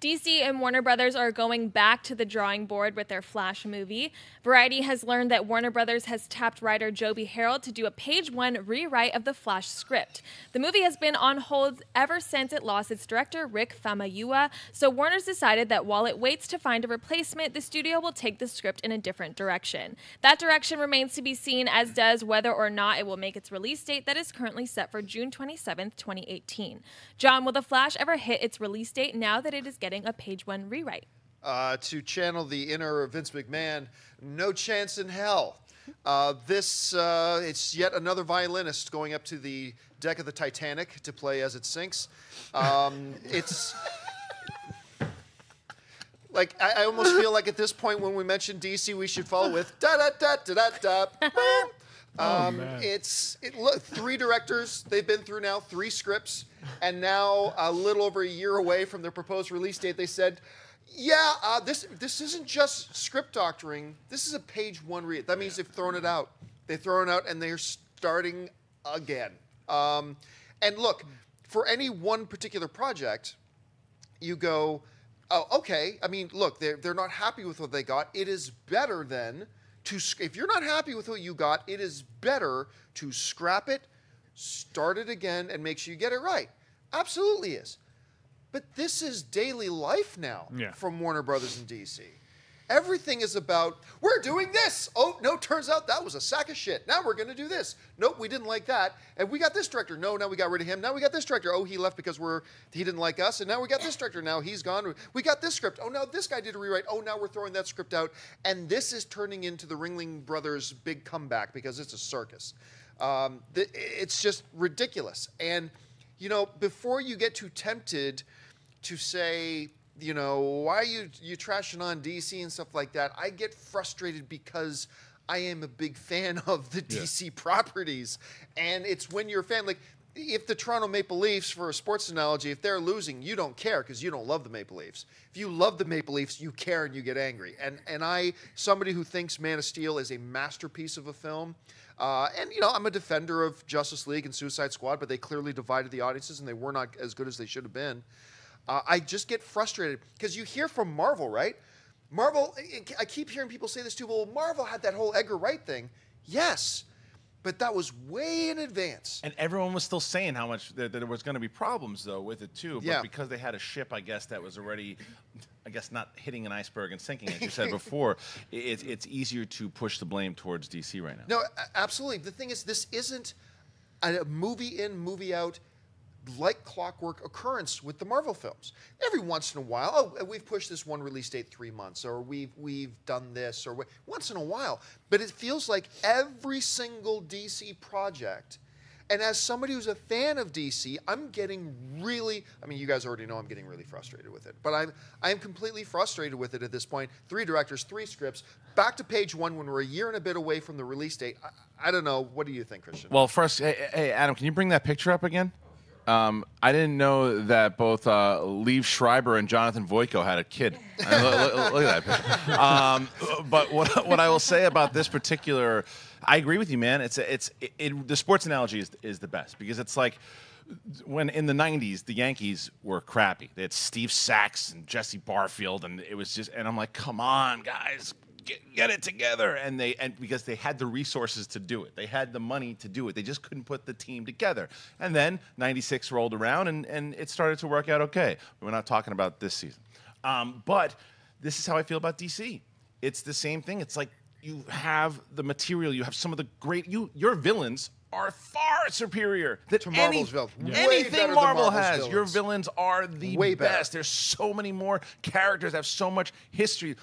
DC and Warner Brothers are going back to the drawing board with their Flash movie. Variety has learned that Warner Brothers has tapped writer Joby Harold to do a page one rewrite of the Flash script. The movie has been on hold ever since it lost its director, Rick Famuyiwa, so Warner's decided that while it waits to find a replacement, the studio will take the script in a different direction. That direction remains to be seen, as does whether or not it will make its release date that is currently set for June 27, 2018. Jon, will The Flash ever hit its release date now that it is getting a page one rewrite? Uh, to channel the inner Vince McMahon, no chance in hell. Uh, this uh, it's yet another violinist going up to the deck of the Titanic to play as it sinks. Um, it's like I, I almost feel like at this point when we mention DC, we should follow with da da da da da da. Um, it's it, look three directors. They've been through now three scripts, and now a little over a year away from their proposed release date, they said, "Yeah, uh, this this isn't just script doctoring. This is a page one read. That means they've thrown it out. They've thrown it out, and they're starting again. Um, and look, for any one particular project, you go, oh, okay. I mean, look, they're, they're not happy with what they got. It is better then to, if you're not happy with what you got, it is better to scrap it, start it again, and make sure you get it right. Absolutely is. But this is daily life now Yeah. from Warner Brothers and DC. Everything is about, we're doing this. Oh, no, turns out that was a sack of shit. Now we're going to do this. Nope, we didn't like that. And we got this director. No, now we got rid of him. Now we got this director. Oh, he left because we're he didn't like us. And now we got this director. Now he's gone. We got this script. Oh, now this guy did a rewrite. Oh, now we're throwing that script out. And this is turning into the Ringling Brothers' big comeback because it's a circus. Um, it's just ridiculous. And, you know, before you get too tempted to say, you know, why are you you trashing on DC and stuff like that? I get frustrated because I am a big fan of the DC properties, and it's when you're a fan like. If the Toronto Maple Leafs, for a sports analogy, if they're losing, you don't care because you don't love the Maple Leafs. If you love the Maple Leafs, you care and you get angry. And and I, somebody who thinks Man of Steel is a masterpiece of a film, uh, and you know I'm a defender of Justice League and Suicide Squad, but they clearly divided the audiences and they were not as good as they should have been. Uh, I just get frustrated because you hear from Marvel, right? Marvel, I- keep hearing people say this too. Well, Marvel had that whole Edgar Wright thing. Yes, but that was way in advance. And everyone was still saying how much that, that there was going to be problems though with it too. But Yeah. because they had a ship, I guess that was already, I guess not hitting an iceberg and sinking, as you said before. it's easier to push the blame towards DC right now. No, absolutely. The thing is, this isn't a movie in, movie out, like clockwork occurrence with the Marvel films. Every once in a while, oh, uh, we've pushed this one release date three months, or we've we've done this, or wh- once in a while. But it feels like every single DC project. And as somebody who's a fan of DC, I'm getting really I mean you guys already know I'm getting really frustrated with it. But I'm I'm completely frustrated with it at this point. Three directors, three scripts, back to page 1 when we're a year and a bit away from the release date. I, I don't know, what do you think, Kristian? Well, first, hey, hey, Adam, can you bring that picture up again? Um, I didn't know that both uh, Liev Schreiber and Jonathan Voico had a kid. I look, look- look at that. Um, but what, what I will say about this particular, I agree with you, man. It's it's it, it, the sports analogy is is the best because it's like when in the 90s the yankees were crappy they had steve sax and jesse barfield and it was just and i'm like come on guys get, get it together and they and because they had the resources to do it they had the money to do it they just couldn't put the team together and then 96 rolled around and, and it started to work out okay we're not talking about this season um, but this is how i feel about dc it's the same thing it's like you have the material you have some of the great you your villains are far superior than To Marvel's any- villains. Way better anything Marvel Marvel's has. Your villains. villains are the Way better. best. There's so many more characters, have so much history.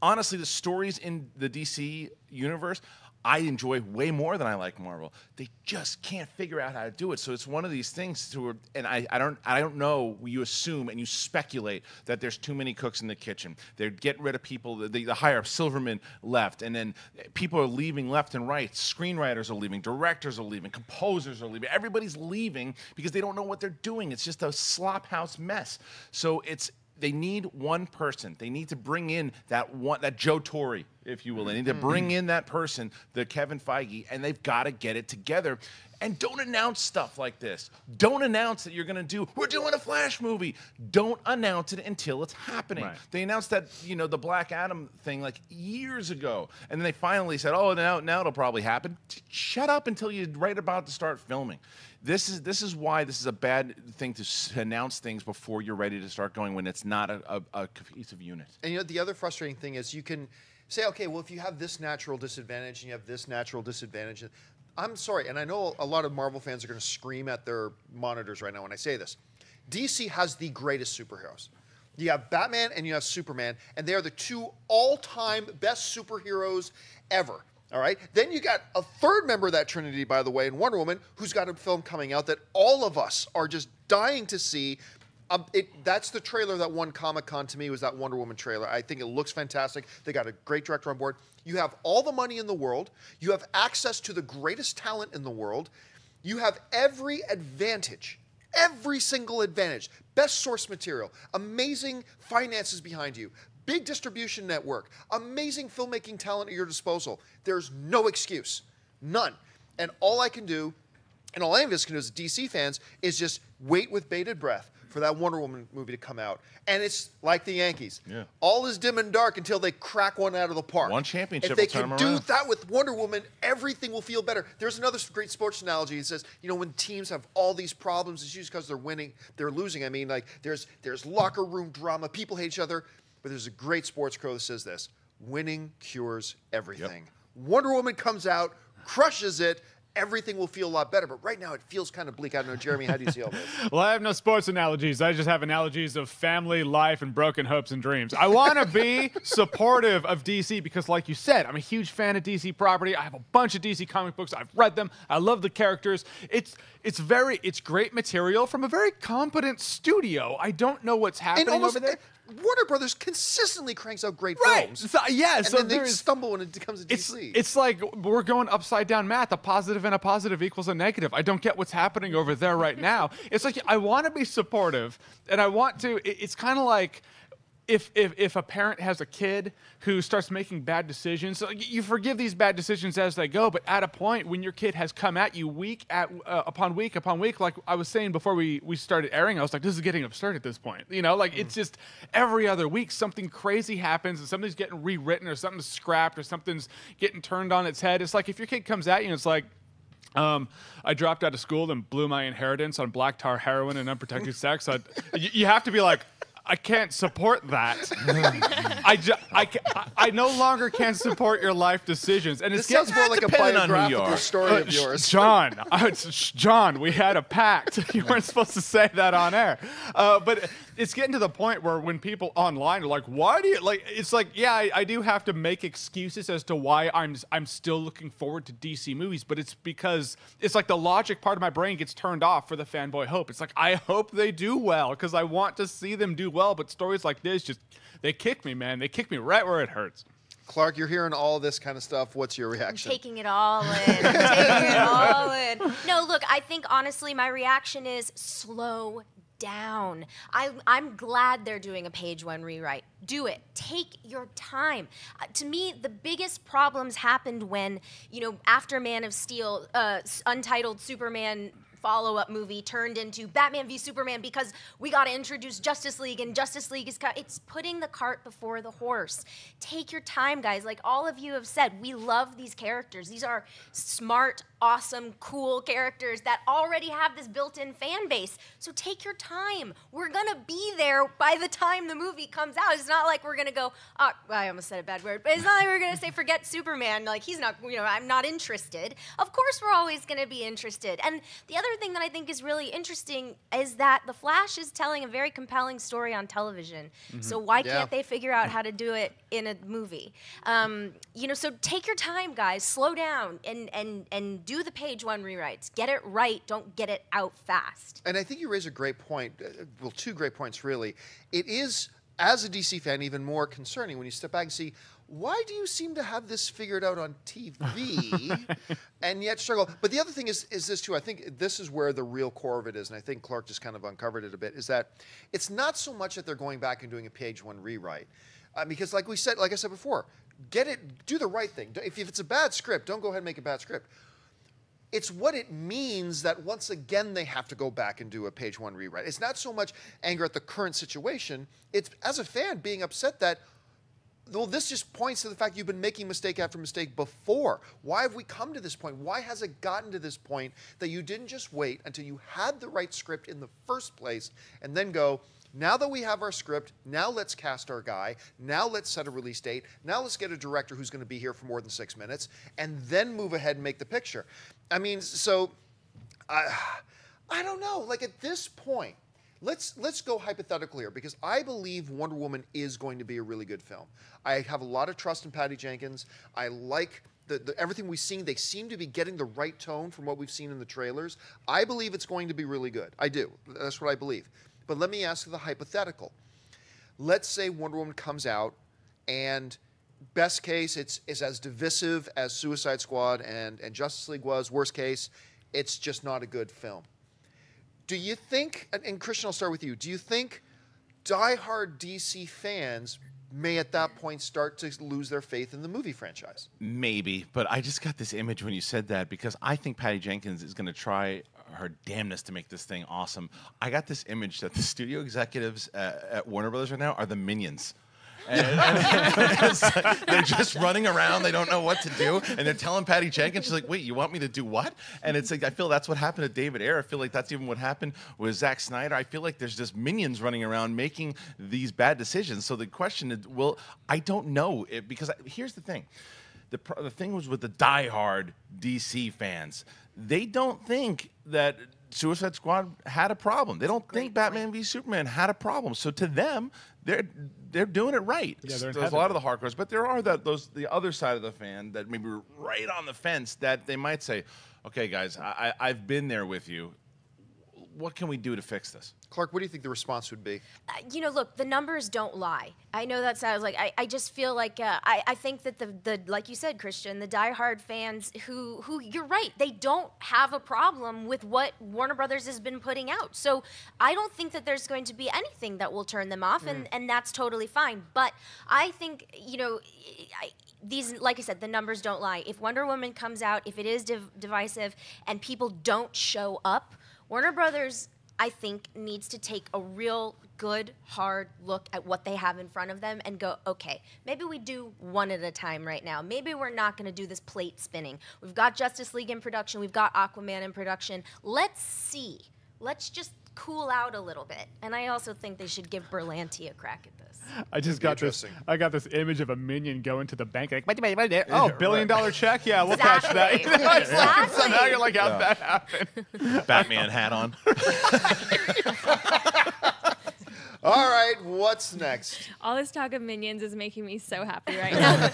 Honestly, the stories in the DC universe, I enjoy way more than I like Marvel. They just can't figure out how to do it. So it's one of these things to, and I, I don't, I don't know. You assume and you speculate that there's too many cooks in the kitchen. They're getting rid of people. The, the higher Silverman left, and then people are leaving left and right. Screenwriters are leaving, directors are leaving, composers are leaving. Everybody's leaving because they don't know what they're doing. It's just a slop house mess. So it's they need one person. They need to bring in that one, that Joe Torre, if you will. They need to mm-hmm. bring in that person, the Kevin Feige, and they've got to get it together. And don't announce stuff like this. Don't announce that you're going to do, we're doing a Flash movie. Don't announce it until it's happening. Right. They announced that, you know, the Black Adam thing like years ago. And then they finally said, oh, now, now it'll probably happen. Shut up until you're right about to start filming. This is this is why this is a bad thing to s- announce things before you're ready to start going when it's not a, a, a cohesive unit. And you know, the other frustrating thing is you can say, okay, well, if you have this natural disadvantage and you have this natural disadvantage, I'm sorry, and I know a lot of Marvel fans are going to scream at their monitors right now when I say this. DC has the greatest superheroes. You have Batman and you have Superman, and they are the two all-time best superheroes ever. All right. Then you got a third member of that trinity, by the way, in Wonder Woman, who's got a film coming out that all of us are just dying to see. Um, it, that's the trailer that won Comic Con to me was that Wonder Woman trailer. I think it looks fantastic. They got a great director on board. You have all the money in the world. You have access to the greatest talent in the world. You have every advantage, every single advantage. Best source material, amazing finances behind you, big distribution network, amazing filmmaking talent at your disposal. There's no excuse, none. And all I can do and all any of us can do as DC fans is just wait with bated breath for that Wonder Woman movie to come out. And it's like the Yankees. Yeah. All is dim and dark until they crack one out of the park. One championship If they turn do around. that with Wonder Woman, everything will feel better. There's another great sports analogy. It says, you know, when teams have all these problems, it's usually because they're winning, they're losing. I mean, like there's there's locker room drama, people hate each other, but there's a great sports crow that says this: winning cures everything. Wonder Woman comes out, crushes it. Everything will feel a lot better, but right now it feels kind of bleak. I don't know, Jeremy. How do you see all this? Well, I have no sports analogies. I just have analogies of family, life, and broken hopes and dreams. I want to be supportive of DC because, like you said, I'm a huge fan of DC property. I have a bunch of DC comic books. I've read them. I love the characters. It's it's very it's great material from a very competent studio. I don't know what's happening almost over there. Warner Brothers consistently cranks out great Right. films. So, yeah. and so then they stumble when it comes to It's, DC. it's like we're going upside down math. A positive and a positive equals a negative. I don't get what's happening over there right now. It's like I want to be supportive, and I want to. it- It's kind of like if, if if a parent has a kid who starts making bad decisions, you forgive these bad decisions as they go. But at a point when your kid has come at you week at uh, upon week upon week, like I was saying before we we started airing, I was like, this is getting absurd at this point. You know, like it's just every other week something crazy happens and something's getting rewritten or something's scrapped or something's getting turned on its head. It's like if your kid comes at you and it's like. Um, I dropped out of school and blew my inheritance on black tar heroin and unprotected sex. I, you, you have to be like, I can't support that. I, ju- I, ca- I, I no longer can support your life decisions. And this it's sounds more like a depending on who you biographical are. story uh, of yours. Jon, uh, it's- sh- Jon, we had a pact. You weren't supposed to say that on air. Uh, but it's getting to the point where when people online are like, "Why do you like?" It's like, yeah, I, I do have to make excuses as to why I'm I'm still looking forward to DC movies, but it's because it's like the logic part of my brain gets turned off for the fanboy hope. It's like I hope they do well because I want to see them do well. Well, but stories like this just they kick me, man. They kick me right where it hurts. Clarke, you're hearing all this kind of stuff. What's your reaction? taking it all in. I'm taking it all in. No, look, I think honestly, my reaction is slow down. I, I'm glad they're doing a page one rewrite. Do it. Take your time. Uh, to me, the biggest problems happened when, you know, after Man of Steel, uh, untitled Superman follow-up movie turned into Batman v Superman because we got to introduce Justice League and Justice League is it's putting the cart before the horse. Take your time, guys. Like all of you have said, we love these characters. These are smart, awesome, cool characters that already have this built-in fan base. So take your time. We're going to be there by the time the movie comes out. It's not like we're going to go, oh, I almost said a bad word, but it's not like we're going to say forget Superman. Like he's not, you know, I'm not interested. Of course we're always going to be interested. And the other thing that I think is really interesting is that The Flash is telling a very compelling story on television. So why Yeah. can't they figure out how to do it in a movie? Um, you know, so take your time, guys. Slow down and and and do the page one rewrites. Get it right. Don't get it out fast. And I think you raise a great point. uh, Well, two great points, really. It is, as a DC fan, even more concerning when you step back and see why do you seem to have this figured out on TV and yet struggle? But the other thing is, is this too. I think this is where the real core of it is, and I think Clarke just kind of uncovered it a bit. Is that it's not so much that they're going back and doing a page one rewrite, uh, because like we said, like I said before, get it, do the right thing. If, if it's a bad script, don't go ahead and make a bad script it's what it means that once again they have to go back and do a page one rewrite. It's not so much anger at the current situation, it's as a fan being upset that well, this just points to the fact you've been making mistake after mistake before. Why have we come to this point? Why has it gotten to this point that you didn't just wait until you had the right script in the first place and then go, now that we have our script, now let's cast our guy. Now let's set a release date. Now let's get a director who's going to be here for more than six minutes, and then move ahead and make the picture. I mean, so I, I don't know. Like at this point, let's let's go hypothetical here because I believe Wonder Woman is going to be a really good film. I have a lot of trust in Patty Jenkins. I like. The, the, everything we've seen, they seem to be getting the right tone from what we've seen in the trailers. I believe it's going to be really good. I do. That's what I believe. But let me ask the hypothetical. Let's say Wonder Woman comes out and best case it's, it's as divisive as Suicide Squad and, and Justice League was. Worst case, it's just not a good film. Do you think, and, and Kristian, I'll start with you, do you think diehard DC fans may at that point start to lose their faith in the movie franchise? Maybe, but I just got this image when you said that because I think Patty Jenkins is going to try her damnness to make this thing awesome. I got this image that the studio executives at, at Warner Brothers right now are the minions. And, and like they're just running around. They don't know what to do, and they're telling Patty Jenkins, "She's like, wait, you want me to do what?" And it's like I feel that's what happened to David Ayer. I feel like that's even what happened with Zack Snyder. I feel like there's just minions running around making these bad decisions. So the question is, well, I don't know it, because I, here's the thing. The, the thing was with the diehard DC fans, they don't think that Suicide Squad had a problem. They don't think Batman v Superman had a problem. So to them, they're they're doing it right. Yeah, There's a lot of the hardcores, but there are that those the other side of the fan that maybe right on the fence that they might say, "Okay, guys, I, I've been there with you. What can we do to fix this?" Clarke, what do you think the response would be? Uh, you know, look, the numbers don't lie. I know that sounds like I, I just feel like uh, I, I think that the, the like you said, Kristian, the diehard fans who who you're right, they don't have a problem with what Warner Brothers has been putting out. So I don't think that there's going to be anything that will turn them off, and and that's totally fine. But I think you know. I, these, like I said, the numbers don't lie. If Wonder Woman comes out, if it is div- divisive, and people don't show up, Warner Brothers I think needs to take a real good hard look at what they have in front of them and go okay maybe we do one at a time right now. Maybe we're not going to do this plate spinning. We've got justice league in production. We've got aquaman in production. Let's see. Let's just cool out a little bit and i also think they should give berlanti a crack at this I just got this. I got this image of a minion going to the bank. Like, "Wait, wait, wait, wait. oh, billion dollar check. Yeah, we'll catch that. Exactly. You know, it's like, Exactly. Somehow you're like, how'd that happen? Batman hat on. All right, what's next? All this talk of minions is making me so happy right now.